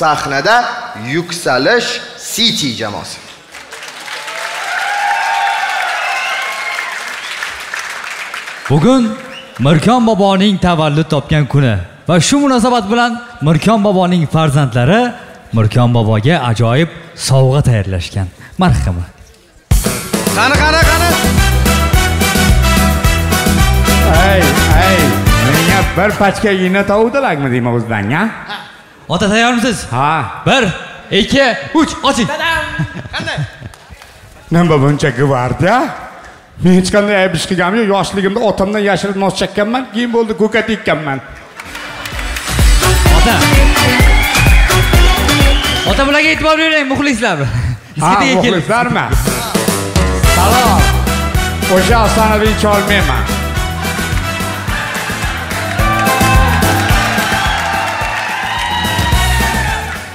sahnada yuksalish city jamoasi. Bugun mirkon boboning tavallud topgan kuni va shu munosabat bilan mirkon boboning farzandlari mirkon boboga ajoyib sovg'a tayyorlashgan. Marhamat qani qani qani? Ay ay menga bir pachka igna tovdilarmi deyman o'zidan a ota tayyormisiz ha. Bir ikki uch oching. Qanday? Nima buncha gvardiya men hech qanday ayb ish qilganim yo'q. Yoshligimda otamdan yashirib nos chakkanman keyin bo'ldi ko'kat ekkanman ota ota bularga e'tibor bering muxlislar. Ha muxlislarmi? Salom. O'sha afsonaviy cholmenman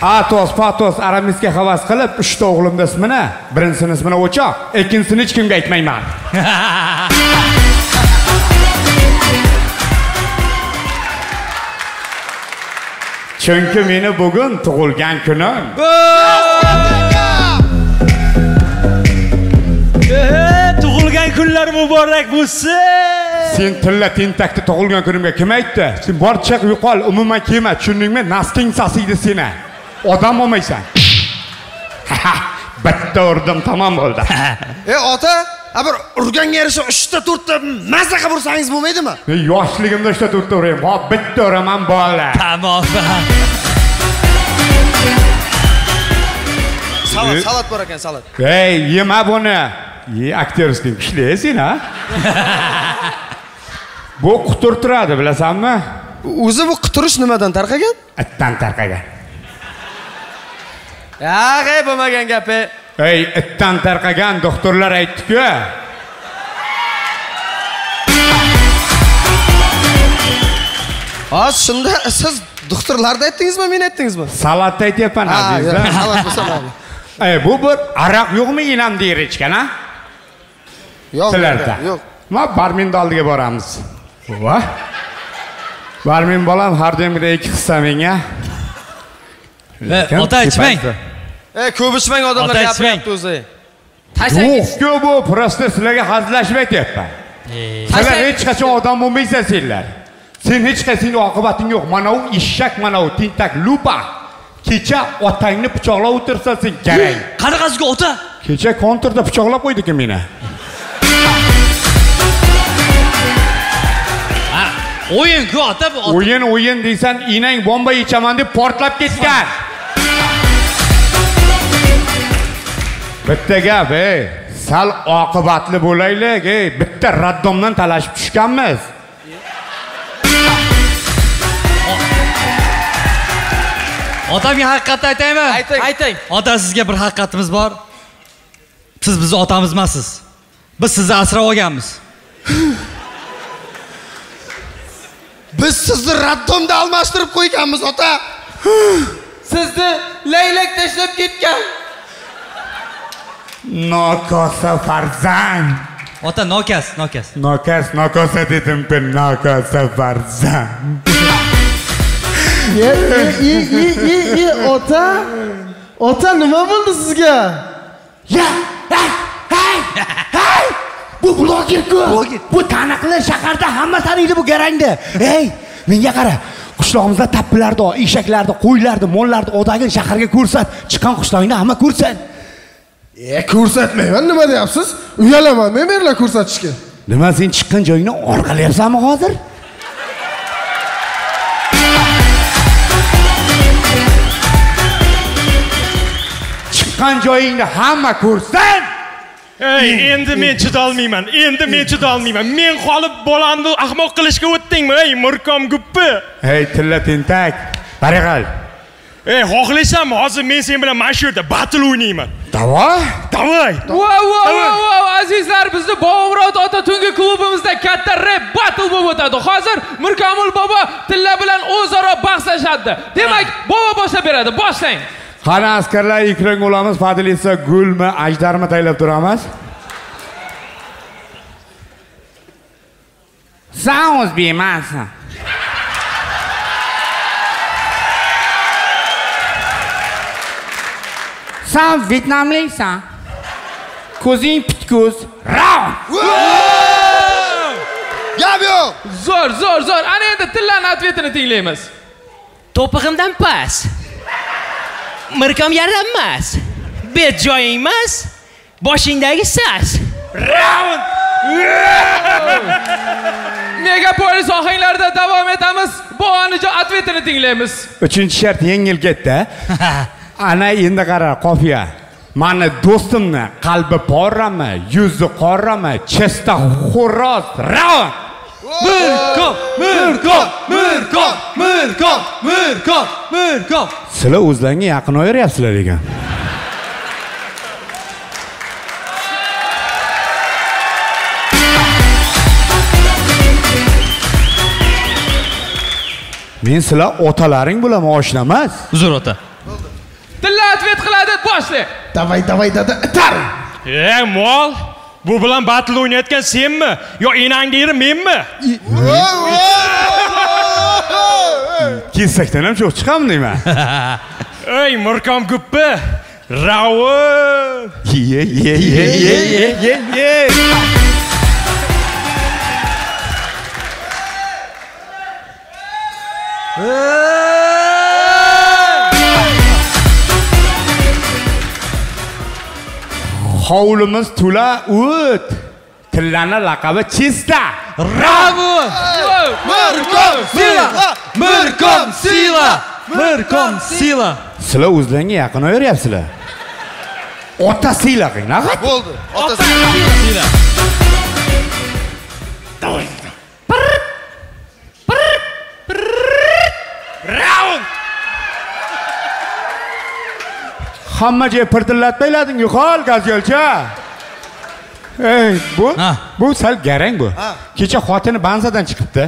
atos patos aramisga havas qilib uchta o'g'limni ismini birinchisini ismini o'choq ikkinchisini hech kimga aytmayman. Chunki meni bugun tug'ilgan kunim. Tug'ilgan kunlar muborak bo'lsin. Sen tilla tentakni tug'ilgan kunimga kim aytdi? Sen bor chiq yo'qol umuman kelma tushundingmi nasling sasiydi seni odam bo'lmaysan bitta urdim tamom bo'ldi. E ota a bir urganga yarasha uchta to'rtta mazza qilib ursangiz bo'lmaydimi? Men yoshligimda uchta to'rtta urayman hop bitta uraman bola. Tamom. Salat salat bor ekan salat. Ey yema buni. Ye aktyorskiy kuchli sen a bu quturtiradi bilasanmi? O'zi bu quturish nimadan tarqagan? Itdan tarqagan yag'ey bo'lmagan gap e ey itdan tarqagan doktorlar aytdiku hozir shunda siz doktorlarni aytdingizmi men aytdingizmi salatni aytyapman ha azizim salat bo'lsa mayli ey bu bir aroq yo'qmi inam der ichgan a yo'q sizlarda yo'q ma barminni oldiga boramiz va barmin bolam har doim ikki hissa menga ota ichmang e ko'p ichmang odamlar gapiryapti o'zi. Tashlang yo'q-ku bu просто sizlarga hazillashib aytyapman. Sizlar hech qachon odam bo'lmaysan senlar. Sen hech qaysingni oqibating yo'q. Mana u eshak mana u tentak lupa. Kecha otangni pichoqlab o'tirsan sen garang. Qanaqasiga ota? Kecha kontrda pichoqlab qo'ydi-ku meni. O'yin-ku ota bu o'yin o'yin deysan enang bomba yechaman deb portlab ketgan bitta gap ey sal oqibatli bo'laylik ey bitta raddomdan talashib tushganmiz. Otamga haqiqatni aytaymi? Ayting. Ayting. Ota sizga bir haqiqatimiz bor. Siz bizni otamiz emassiz biz sizni asrab olganmiz. Biz sizni raddomda almashtirib qo'yganmiz ota. Sizni laylak tashlab ketgan nokosa farzand ota nokas nokas nokas nokosa dedim-ku nokosa farzand e e e e e ota. Ota nima bo'ldi sizga? Ya hey hey hey. Bu blogerku bu taniqli shaharda hamma taniydi bu garangni ey menga qara qishlog'imizda tappilarni eshaklarni qo'ylarni mollarni odagini shaharga ko'rsat. Chiqqan qishlog'ingda hamma ko'rsin e ko'rsatmayman nima deyapsiz? Uyalaman men bu yerlar ko'rsatishga. Nima sen chiqqan joyingni orqalayapsanmi hozir? Chiqqan joyingni hamma ko'rsin ey endi men chidolmayman endi men chidolmayman men qolib bolamni ahmoq qilishga o'tdingmi ey murkom guppi? Hey tilla tentak baraqal ey xohlaysanmi hozir men sen bilan mana shu yerda batl o'ynayman davo давай Wow, wow, wow, wow, azizlar bizni Bobomurod ota tungi klubimizda katta rep battle bo'lib o'tadi. Hozir Mirkomil bobo tilla bilan o'zaro bahslashadi. Demak, bobo boshlab beradi. Boshlang. qani askarlar ekranga olamiz fadil esa gulmi ajdarmi tayyorlab turamiz san o'zbek emassan san vyetnamliksan ko'zing pitko'z raund gap yo'q zo'r zo'r zo'r. Ana endi tillarni ответini tinglaymiz to'pig'imdan past mirkom yarim emas bet joying emas boshingdagi sas. Megapolis ohanglarida davom etamiz bobonijon ответini tinglaymiz uchinchi shart yengil ketdi ana endi qara qofiya. Mani do'stimni qalbi porrami yuzi qorami chesta xo'roz raund mirkom mirkom mirkom mirkom mirkom mirkom sizlar o'zlaringga yaqin oyaryapsizlar ekan. Men sizlar otalaring bo'laman oshna emas uzr ota tilla ответ qiladi boshla Давай, давай, dada, itar. e mol bu bilan battle o'ynayotgan senmi yo enangni eri menmi kesakdan ham cho'q chiqaman deyman ey mirkom guppi ravon ye ye ye ye ye ye ye hovlimiz to'la o't. Tillani laqabi chista. Bravo mirkom sila! Mirkom sila! Mirkom sila! Sizlar o'zlaringga yaqin oyaryapsizlar ota siyla qilinglar bo'ldi. Otasi sila hamma joy pirtillatmaylading yo'qol gazyo'lcha ey bu Ha. bu sal garang bu. Kecha xotini banzadan chiqibdi.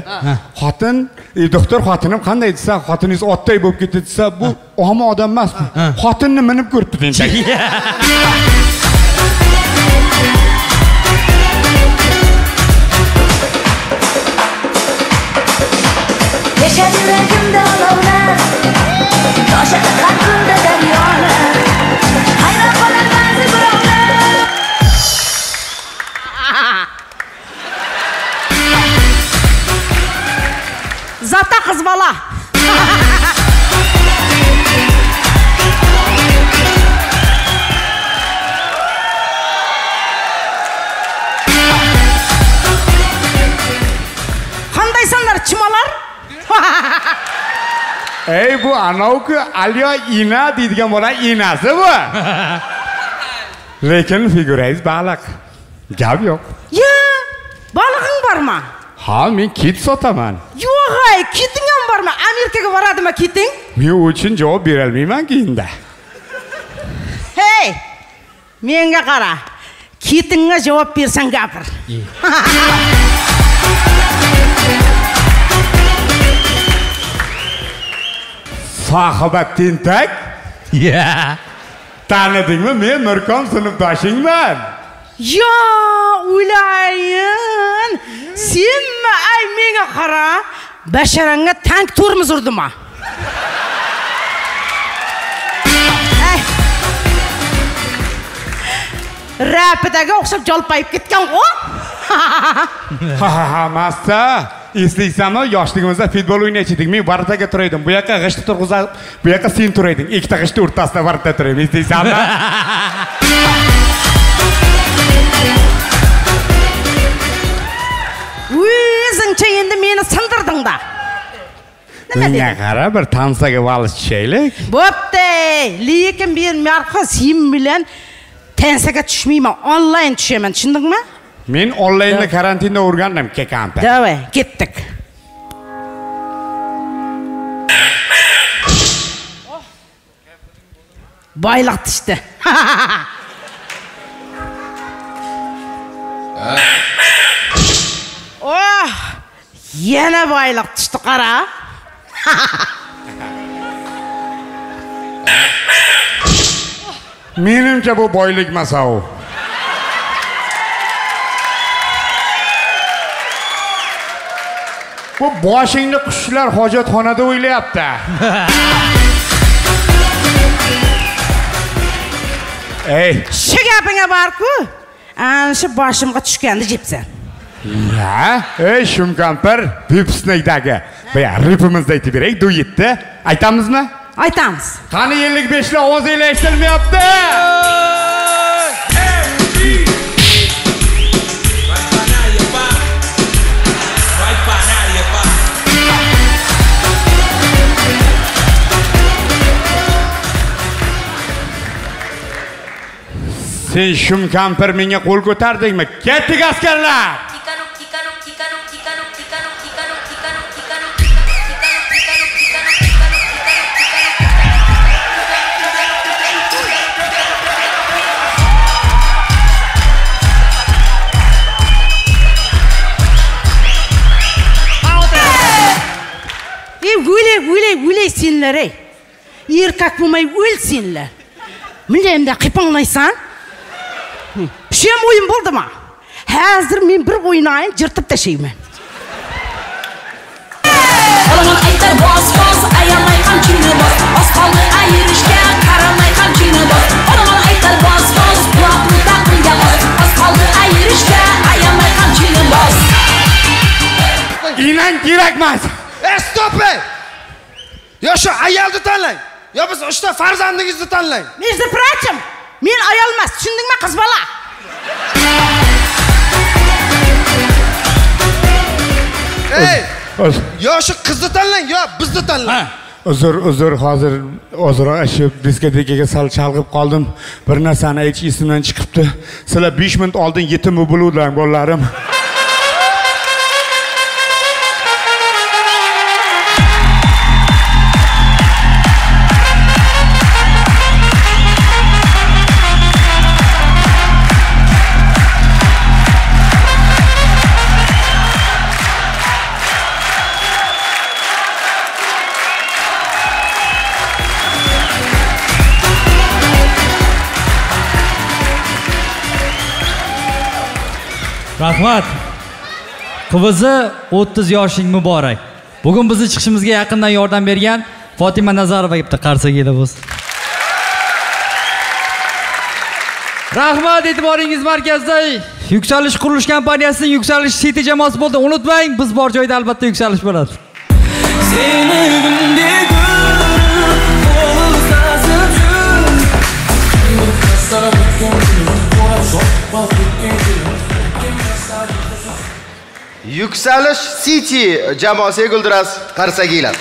Xotin e, doktor xotinim qanday desa xotiningiz otday bo'lib ketdi desa bu omi odam emas xotinni minib ko'ribdi tentak bu anavi aliyo ina deydigan bola inasi bu lekin figurangiz baliq gap yo'q Ya, balig'ing bormi? ha men kit sotaman Yo'q, ay, kiting ham bormi? Amerikaga boradimi kiting? men u uchun javob berolmaymanki endi Hey! Menga qara. Kitingga javob bersang gapir. sohiba tentak ya tanidingmi men mirkom sinfdoshingman Ya, o'layin. Senmi ay menga qara. Basharangga tank tormoz urdimi? Ay. Rapidaga o'xshab jolpayib ketgan-ku. ha ha ha masta eslaysanmi yoshligimizda futbol o'ynaychi edik men vartaga turar edim bu yoqqa g'ishtni turg'izib bu yoqqa sen turar eding ikkita g'ishtni o'rtasida varta turar edim eslaysanmi O'zingcha endi meni sindirding da. Nima menga deding? qara bir tansaga valiz tushaylik Bo'pti, lekin men marqa sen bilan tansaga tushmayman, onlayn tushaman, tushundingmi? Men onlaynda karantinda o'rgandim kekampa Davay, ketdik. Boyliq tushdi. Oh, yana boyliq tushdi qara. menimcha bu boylik masau bu boshingni qushlar hojatxonada o'ylayapti. Ey. Shu gapingga borku ana shu boshimga tushganni jepsan ya ey shum kampir vipsnikdagi boya ripimizni aytib beray duetni aytamizmi? Aytamiz. Qani ellik beshli ovozinglar eshitilmayapti sen shum kampir menga qo'l ko'tardingmi ketdik askarlar ey o'ylay o'ylay o'ylay senlar ey erkak bo'lmay o'l senlar bunday bunday qiypanglaysan Şem oyun buldu mu? Hazır min bir oynayın, cırtıp taşıyım ben. Alamın aytar bas bas, ayamay kamçını İnan gerekmez. Estope! Eh, ya şu ayaldı tanlayın. Ya biz işte farzandığınızı tanlayın. Mirza Pıraç'ım, min ayalmaz. Çündün mü kız bala? Ey yo shu qizni tanlang yo bizni tanlang uzr uzr hozir ozroq shu diskotekaga sal chalg'ib qoldim bir narsani aytish esimdan chiqibdi sizlar besh minut oldin yetim bo'luvdilar bolalarim rahmat. Qivizi 30 yoshing muborak. Bugun bizni chiqishimizga yaqindan yordam bergan fotima nazarova bitta qarsakiylar bo'lsin rahmat e'tiboringiz markazida yuksalish qurilish kompaniyasining yuksalish city jamoasi bo'ldi. Unutmang biz bor joyda albatta yuksalish bo'ladi. Seni günde görüp yuksalish city jamoasiga gulduras qarsakiylar